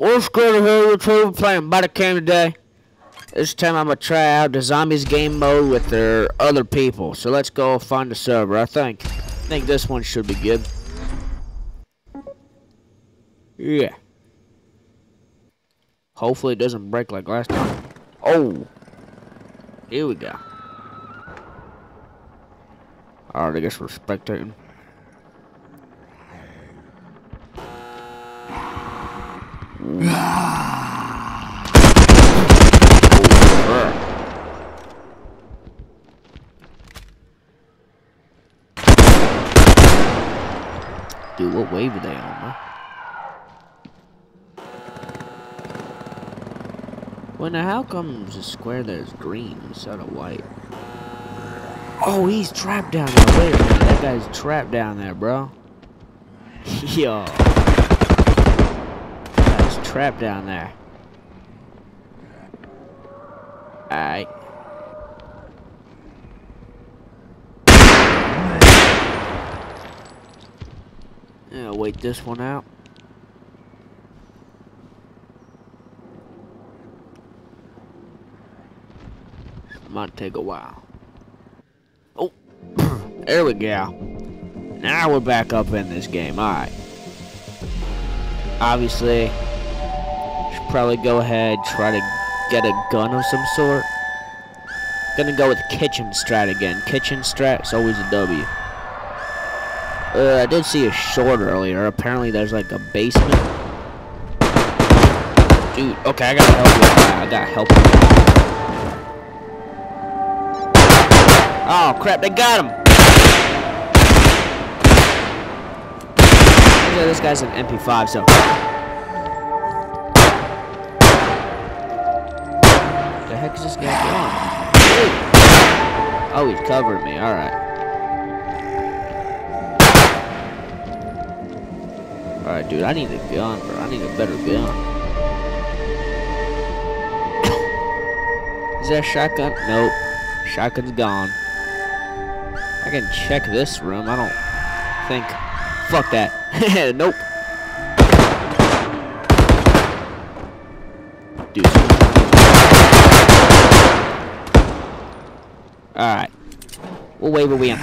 What's good here, YouTube? Playing Body Cam today. This time I'm gonna try out the zombies game mode with their other people. So let's go find the server. I think, I think this one should be good. Yeah. Hopefully it doesn't break like last time. Oh. Here we go. Alright, I guess we're spectating. Dude, what wave are they on, man? Well, now how comes the square there's green instead of white? Oh, he's trapped down there. Wait a minute, that guy's trapped down there, bro. Yo. Trapped down there. Alright. Yeah, wait this one out. Might take a while. Oh, there we go. Now we're back up in this game. Alright. Obviously, probably go ahead, try to get a gun of some sort. Gonna go with kitchen strat again. Kitchen strat's always a W. Uh, I did see a short earlier. Apparently there's like a basement. Dude, okay, I gotta help you. I gotta help you. Oh crap, they got him! This guy's an MP5, so. Is this guy? Oh, he's covering me, alright. Alright, dude, I need a gun, bro. I need a better gun. is that shotgun? Nope. Shotgun's gone. I can check this room. I don't think. Fuck that. nope. Dude. Alright. What wave are we in?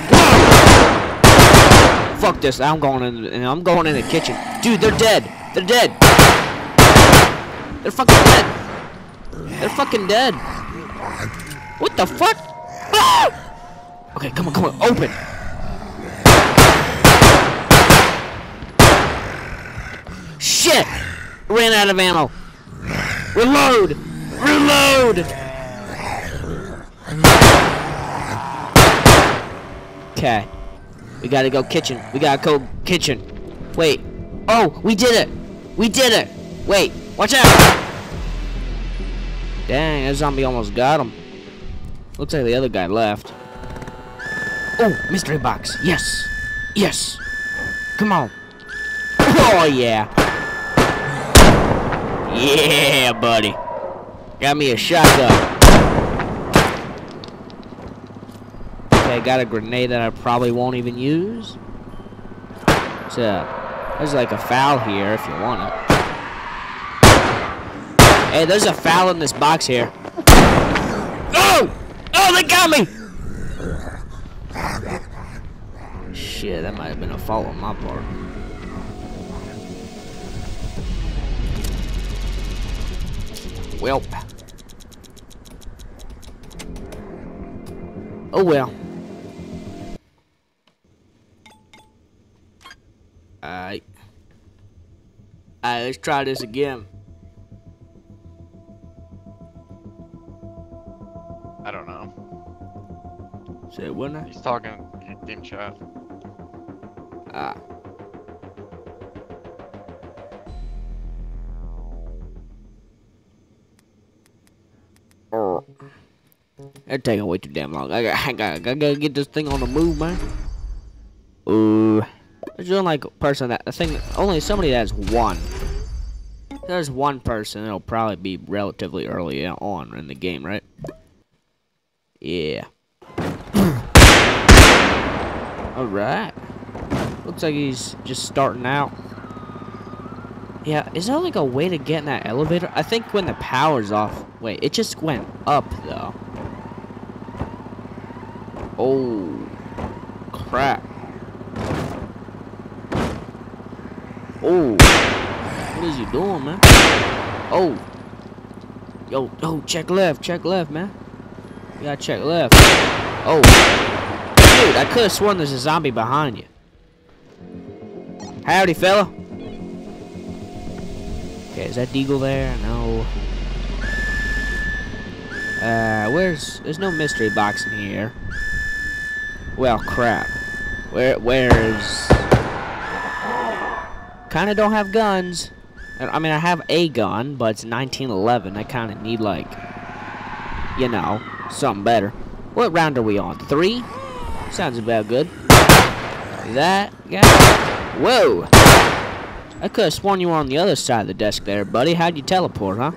Fuck this. I'm going in. I'm going in the kitchen. Dude, they're dead. They're dead. They're fucking dead. They're fucking dead. What the fuck? Ah! Okay, come on, come on, open. Shit! Ran out of ammo. Reload! Reload! Okay. We gotta go kitchen. We gotta go kitchen. Wait. Oh, we did it! We did it! Wait, watch out! Dang, that zombie almost got him. Looks like the other guy left. Oh, mystery box. Yes. Yes. Come on. Oh, yeah. Yeah, buddy. Got me a shotgun. Okay, got a grenade that I probably won't even use. So, there's like a foul here if you want it. Hey, there's a foul in this box here. Oh! Oh, they got me! Shit, that might have been a fault on my part. Well. Oh well. Alright. Alright, let's try this again. I don't know. Say what now? He's talking in chat. Ah. Oh. It's taking way too damn long. I got, I got, I gotta get this thing on the move, man. Ooh. There's only like a person that, I think, only somebody that has one. There's one person, it'll probably be relatively early on in the game, right? Yeah. Alright. Looks like he's just starting out. Yeah, is there like a way to get in that elevator? I think when the power's off. Wait, it just went up though. Oh, crap. Oh, what is you doing, man? Oh, yo, yo, check left, check left, man. You gotta check left. Oh, dude, I could have sworn there's a zombie behind you. Howdy, fella. Okay, is that Deagle there? No. Uh, where's... There's no mystery box in here. Well, crap. Where, where's... Kinda don't have guns. I mean, I have a gun, but it's 1911. I kinda need, like... You know, something better. What round are we on? Three? Sounds about good. That guy... Whoa! I could have sworn you were on the other side of the desk there, buddy. How'd you teleport, huh?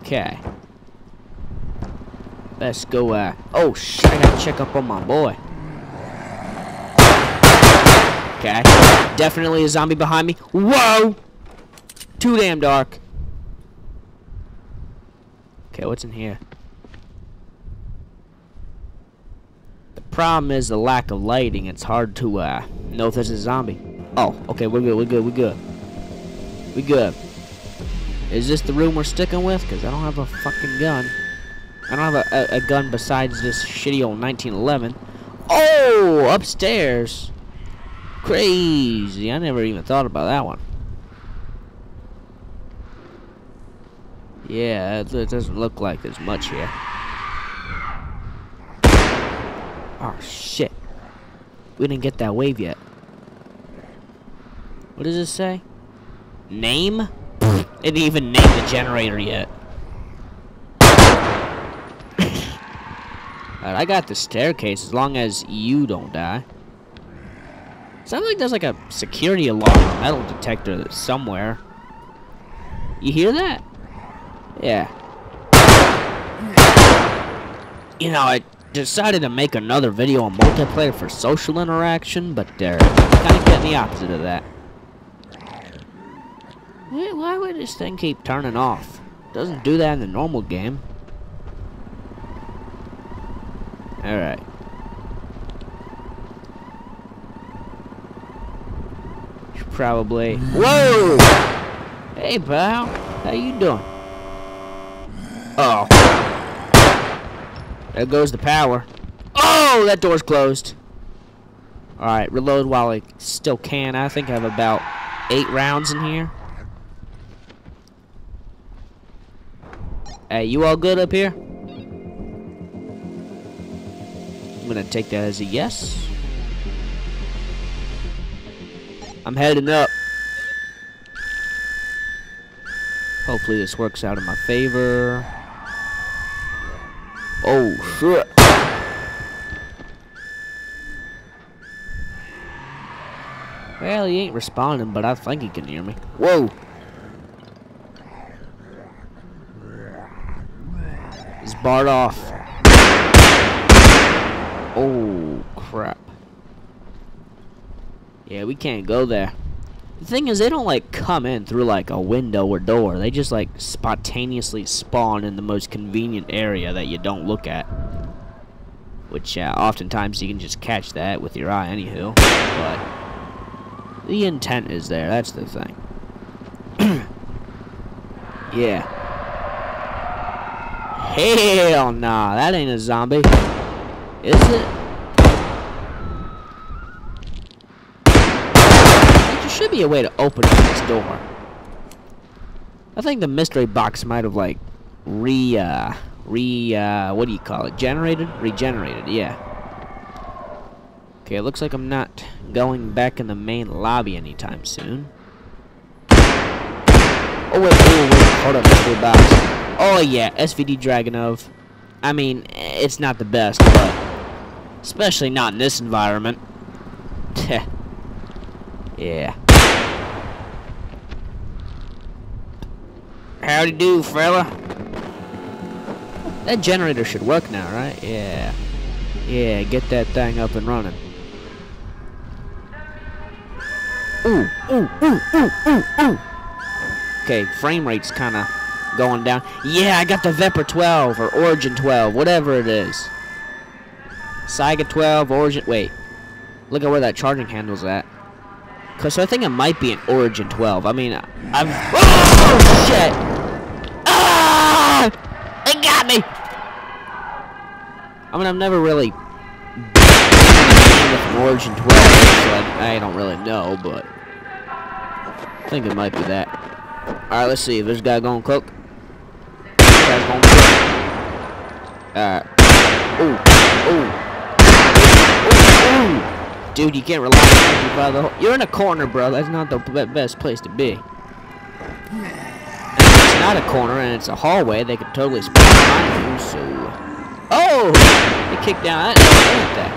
Okay. Let's go, uh... Oh, shit, I gotta check up on my boy. Okay. Definitely a zombie behind me. Whoa! Too damn dark. Okay, what's in here? The problem is the lack of lighting. It's hard to uh, know if there's a zombie. Oh, okay, we're good, we're good, we're good. We good. Is this the room we're sticking with? Because I don't have a fucking gun. I don't have a, a, a gun besides this shitty old 1911. Oh, upstairs. Crazy. I never even thought about that one. Yeah, it, it doesn't look like there's much here. Oh, shit. We didn't get that wave yet. What does it say? Name? it didn't even name the generator yet. Right, I got the staircase as long as you don't die. Sounds like there's like a security alarm metal detector somewhere. You hear that? Yeah. You know, I decided to make another video on multiplayer for social interaction, but they're kind of getting the opposite of that. Why would this thing keep turning off? doesn't do that in the normal game. Alright. Probably. Whoa! Hey, pal. How you doing? Oh. There goes the power. Oh, that door's closed. Alright, reload while I still can. I think I have about eight rounds in here. Hey, you all good up here? I'm gonna take that as a yes. I'm heading up. Hopefully this works out in my favor. Oh, shit. Well, he ain't responding, but I think he can hear me. Whoa. He's barred off. Oh, crap. Yeah, we can't go there. The thing is, they don't like come in through like a window or door. They just like spontaneously spawn in the most convenient area that you don't look at. Which uh, oftentimes you can just catch that with your eye, anywho. But the intent is there. That's the thing. yeah. Hell nah, that ain't a zombie. Is it? Should be a way to open this door. I think the mystery box might have, like, re, uh, re, uh, what do you call it? Generated? Regenerated, yeah. Okay, it looks like I'm not going back in the main lobby anytime soon. Oh, wait, wait, hold up, mystery box. Oh, yeah, SVD Dragunov. I mean, it's not the best, but especially not in this environment. yeah. Howdy do, fella. That generator should work now, right? Yeah. Yeah, get that thing up and running. Ooh, ooh, ooh, ooh, ooh, ooh. Okay, frame rate's kind of going down. Yeah, I got the Vepr 12 or Origin 12, whatever it is. Saiga 12, Origin. Wait, look at where that charging handle's at. Cause I think it might be an Origin 12. I mean, I've. Oh shit! It got me. I mean, I've never really with Origin 12, so I, I don't really know, but I think it might be that. Alright, let's see. If This guy gonna cook. This guy's gonna cook. Alright. Ooh. Ooh. Ooh. Ooh. Dude, you can't rely on me by the whole- You're in a corner, bro. That's not the best place to be. Not a corner and it's a hallway, they could totally spawn behind you, so... Oh! He kicked down. That.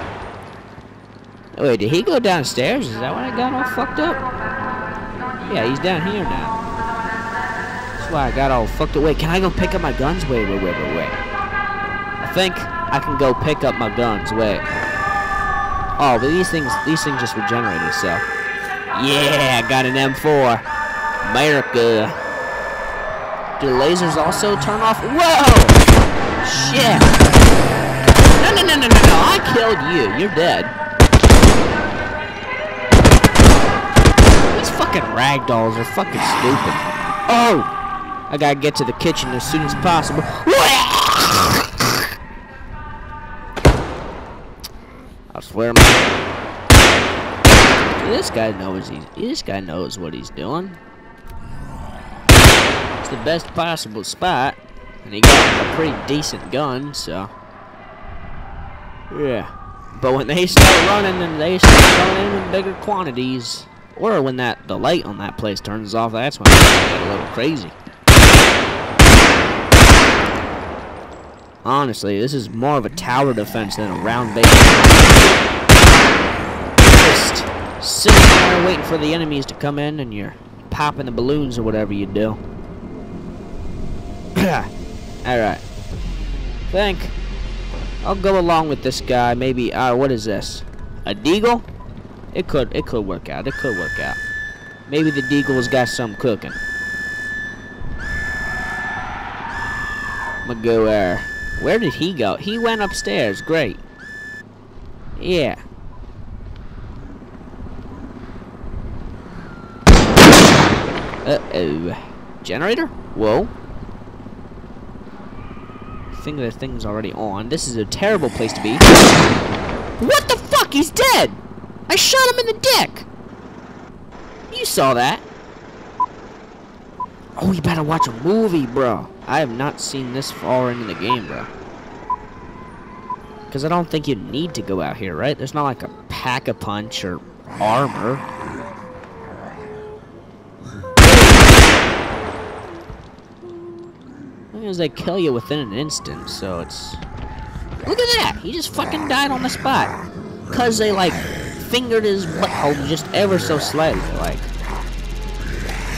Wait, did he go downstairs? Is that when I got all fucked up? Yeah, he's down here now. That's why I got all fucked up. Wait, can I go pick up my guns? Wait, wait, wait, wait, wait. I think I can go pick up my guns. Wait. Oh, but these things, these things just regenerated, so. Yeah, I got an M4. America. Do lasers also turn off? Whoa! Shit! No, no, no, no, no, no! I killed you. You're dead. These fucking ragdolls are fucking stupid. Oh! I gotta get to the kitchen as soon as possible. I swear, man. This guy knows he's. This guy knows what he's doing. The best possible spot, and he got a pretty decent gun, so. Yeah. But when they start running and they start running in bigger quantities, or when that the light on that place turns off, that's when they get a little crazy. Honestly, this is more of a tower defense than a round base. Just sitting there waiting for the enemies to come in and you're popping the balloons or whatever you do. Alright. Think. I'll go along with this guy. Maybe, uh, what is this? A deagle? It could, it could work out. It could work out. Maybe the deagle's got some cooking. There. Where did he go? He went upstairs. Great. Yeah. Uh-oh. Generator? Whoa. Think the thing's already on. This is a terrible place to be. What the fuck? He's dead! I shot him in the dick! You saw that. Oh, you better watch a movie, bro. I have not seen this far into the game, bro. Because I don't think you need to go out here, right? There's not like a pack-a-punch or armor. They kill you within an instant, so it's... Look at that! He just fucking died on the spot. Because they, like, fingered his butthole just ever so slightly, like...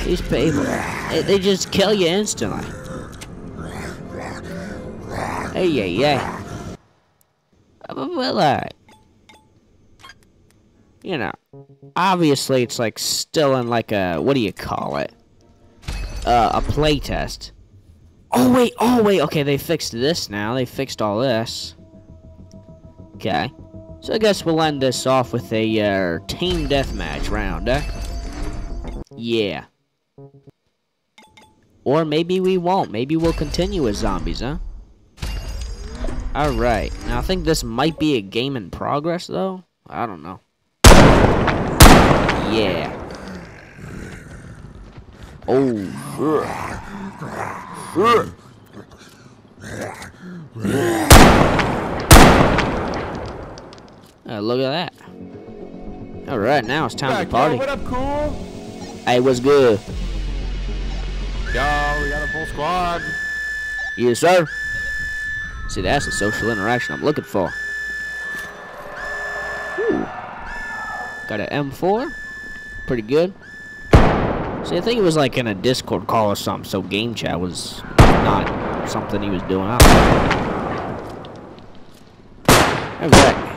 These people, they, they just kill you instantly. Hey, yeah, yeah. Well, uh, you know, obviously it's like still in like a, what do you call it? Uh, a playtest. Oh, wait, oh, wait, okay, they fixed this now. They fixed all this. Okay. So I guess we'll end this off with a, uh, team deathmatch round, eh? Yeah. Or maybe we won't. Maybe we'll continue as zombies, huh? Alright. Now, I think this might be a game in progress, though. I don't know. Yeah. Oh. Ugh. Uh, look at that. Alright, now it's time to party. what up, cool? Hey, what's good? Yo, we got a full squad. Yes, sir. See, that's the social interaction I'm looking for. Ooh. Got an M4. Pretty good. See, I think it was like in a Discord call or something, so game chat was not something he was doing. I do that.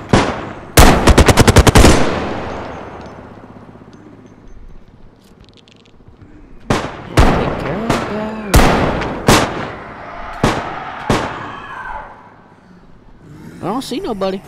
I don't see nobody.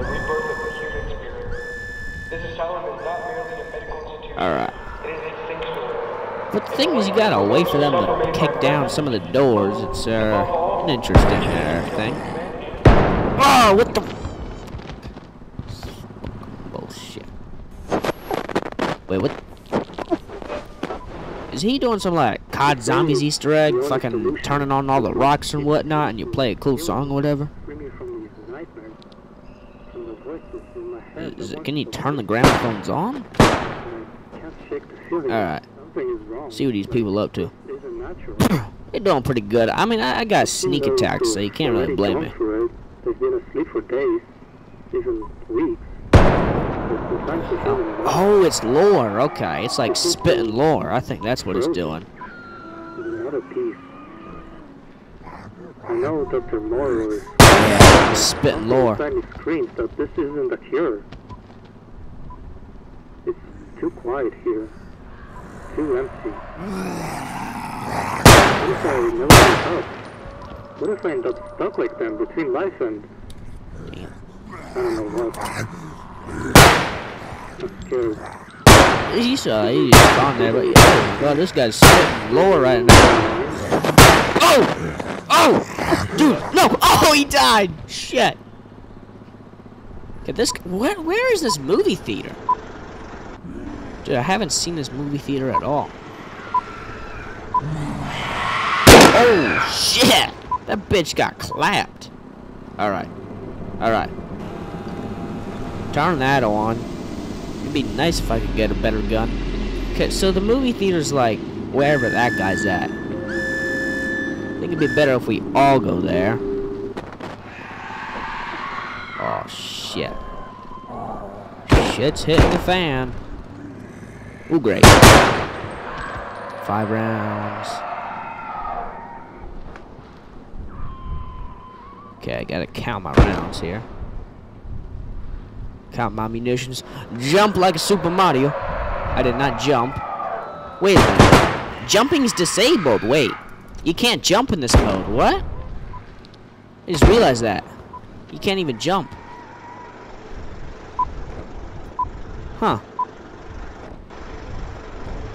The rebirth of the human spirit. This asylum is not merely a medical institution. Alright. It is a. But the thing is, you gotta wait for them to kick down some of the doors. It's, uh, an interesting uh, thing. Oh, what the? Bullshit. Wait, what? Is he doing some like COD Zombies Easter egg? Fucking turning on all the rocks and whatnot, and you play a cool song or whatever? free me from these nightmares, from the voices in my head. Is it, can you turn the gramophones on? I can't shake the feeling. that Alright. Something is wrong. See what these people up to. It isn't natural. They're doing pretty good. I mean, I, I got sneak attacks, so you can't really blame me. They've been asleep for days, even weeks. But the signs are feeling well. Oh, it's lore. Okay, it's like spitting lore. I think that's what it's doing. There's another piece. I know Dr. Morrow is Yeah, spitting lore. screams that this isn't a cure. Too quiet here. Too empty. What if I never wake up? What if I end up stuck like them between life and... I don't know what. I'm scared. He's uh, he's on there, but yeah, well, this guy's spitting lower right now. Oh, oh, dude, no! Oh, he died. Shit. Okay, this where where is this movie theater? Dude, I haven't seen this movie theater at all. Oh shit! That bitch got clapped. All right, all right. Turn that on. It'd be nice if I could get a better gun. Okay, so the movie theater's like wherever that guy's at. I think it'd be better if we all go there. Oh shit. Shit's hitting the fan. Ooh, great. Five rounds. Okay, I gotta count my rounds here. Count my munitions. Jump like a Super Mario. I did not jump. Wait a minute. Jumping's disabled. Wait. You can't jump in this mode. What? I just realized that. You can't even jump. Huh.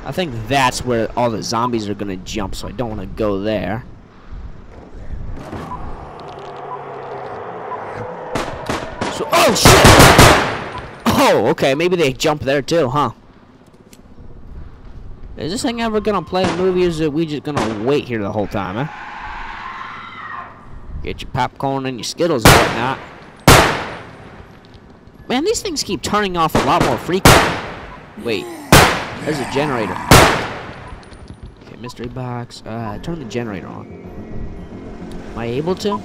I think that's where all the zombies are gonna jump, so I don't want to go there. So, oh shit! Oh, okay, maybe they jump there too, huh? Is this thing ever gonna play a movie, or is it we just gonna wait here the whole time, huh? Get your popcorn and your Skittles and whatnot. Man, these things keep turning off a lot more frequently. Wait, there's a generator. Okay, mystery box. Uh, turn the generator on. Am I able to?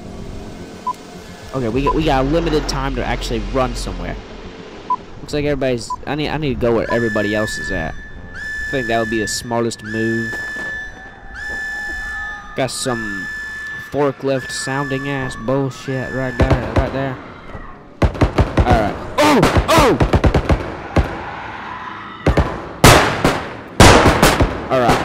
Okay, we got, we got limited time to actually run somewhere. Looks like everybody's. I need I need to go where everybody else is at. I think that would be the smartest move. Got some forklift sounding ass bullshit right there, right there. All right. Oh, oh. All right.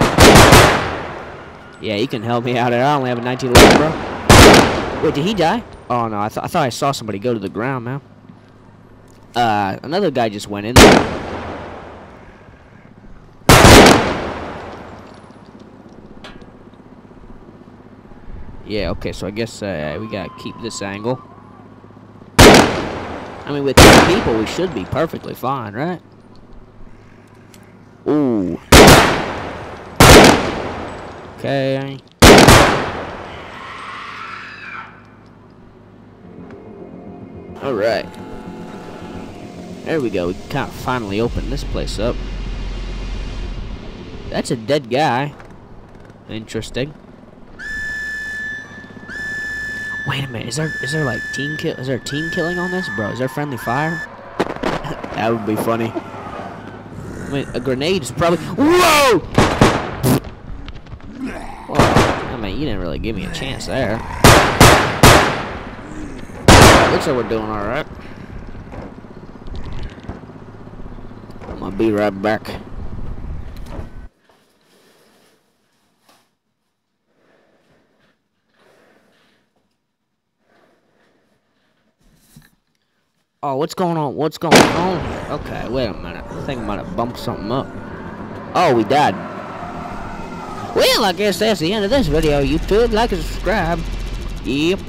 Yeah, you can help me out there. I only have a 19 left, bro. Wait, did he die? Oh no, I, th I thought I saw somebody go to the ground, man. Uh, another guy just went in there. Yeah, okay, so I guess uh, we gotta keep this angle. I mean, with two people, we should be perfectly fine, right? Ooh. Okay. Alright. There we go. We can kind of finally open this place up. That's a dead guy. Interesting. Wait a minute, is there is there like team kill? Is there team killing on this, bro? Is there friendly fire? that would be funny. I mean, a grenade is probably. Whoa! Well, I mean, you didn't really give me a chance there. Looks like we're doing all right. I'm gonna be right back. Oh, what's going on? What's going on here? Okay, wait a minute. I think I might have bumped something up. Oh, we died. Well, I guess that's the end of this video, YouTube. Like and subscribe. Yep.